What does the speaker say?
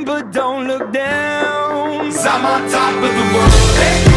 But don't look down. Cause I'm on top of the world. Hey.